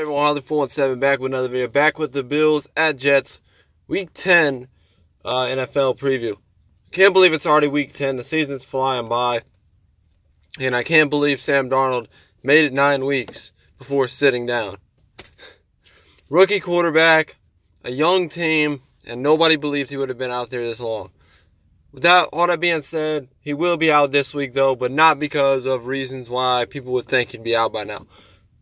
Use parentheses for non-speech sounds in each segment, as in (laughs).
Everyone, Harley 4 and 7 back with another video. Back with the Bills at Jets, Week 10 uh, NFL preview. Can't believe it's already Week 10. The season's flying by. And I can't believe Sam Darnold made it nine weeks before sitting down. (laughs) Rookie quarterback, a young team, and nobody believed he would have been out there this long. With that, all that being said, he will be out this week though, but not because of reasons why people would think he'd be out by now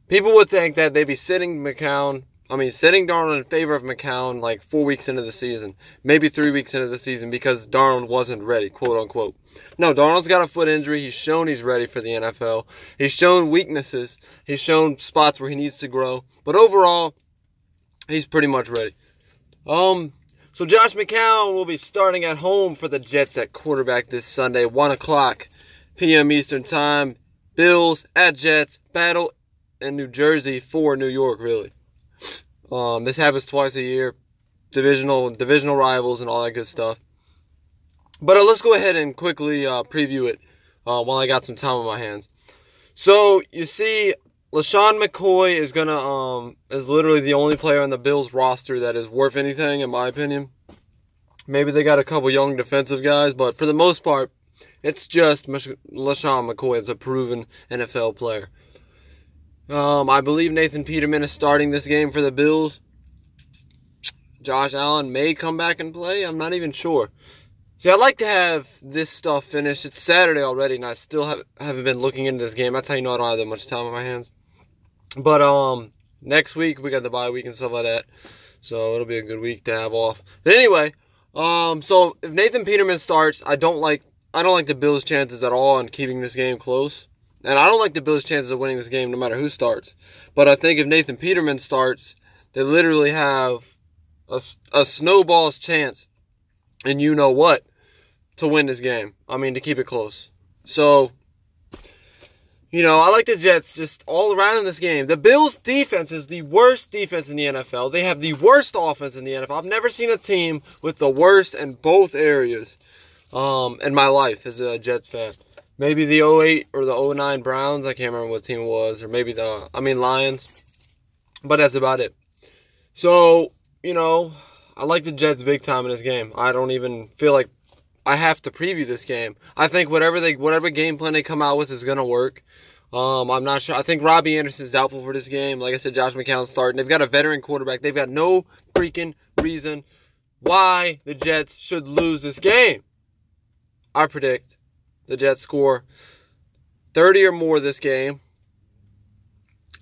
people would think that they'd be sitting McCown, I mean, sitting Darnold in favor of McCown like four weeks into the season, maybe three weeks into the season because Darnold wasn't ready, quote unquote. No, Darnold's got a foot injury. He's shown he's ready for the NFL. He's shown weaknesses. He's shown spots where he needs to grow. But overall, he's pretty much ready. Um, so Josh McCown will be starting at home for the Jets at quarterback this Sunday, 1 o'clock p.m. Eastern Time. Bills at Jets. Battle in New Jersey for New York, really. Um, this happens twice a year, divisional divisional rivals and all that good stuff. But uh, let's go ahead and quickly uh, preview it uh, while I got some time on my hands. So you see, LeSean McCoy is gonna um is literally the only player on the Bills roster that is worth anything, in my opinion. Maybe they got a couple young defensive guys, but for the most part, it's just LeSean McCoy is a proven NFL player. Um, I believe Nathan Peterman is starting this game for the Bills. Josh Allen may come back and play. I'm not even sure. See, I'd like to have this stuff finished. It's Saturday already, and I still have, haven't been looking into this game. That's how you know I don't have that much time on my hands. But um, next week we got the bye week and stuff like that, so it'll be a good week to have off. But anyway, um, so if Nathan Peterman starts, I don't like I don't like the Bills' chances at all on keeping this game close. And I don't like the Bills' chances of winning this game no matter who starts. But I think if Nathan Peterman starts, they literally have a, a snowball's chance, and you know what, to win this game. I mean, to keep it close. So, you know, I like the Jets just all around in this game. The Bills' defense is the worst defense in the NFL. They have the worst offense in the NFL. I've never seen a team with the worst in both areas um, in my life as a Jets fan maybe the 08 or the 09 Browns. I can't remember what team it was, or maybe the, I mean, Lions. But that's about it. So, you know, I like the Jets big time in this game. I don't even feel like I have to preview this game. I think whatever they, whatever game plan they come out with is going to work. Um, I'm not sure. I think Robbie Anderson's doubtful for this game. Like I said, Josh McCown's starting. They've got a veteran quarterback. They've got no freaking reason why the Jets should lose this game. I predict the Jets score 30 or more this game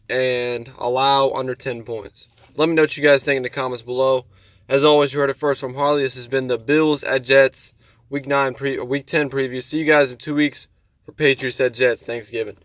and allow under 10 points. Let me know what you guys think in the comments below. As always, you heard it first from Harley. This has been the Bills at Jets Week 9 pre Week 10 preview. See you guys in 2 weeks for Patriots at Jets Thanksgiving.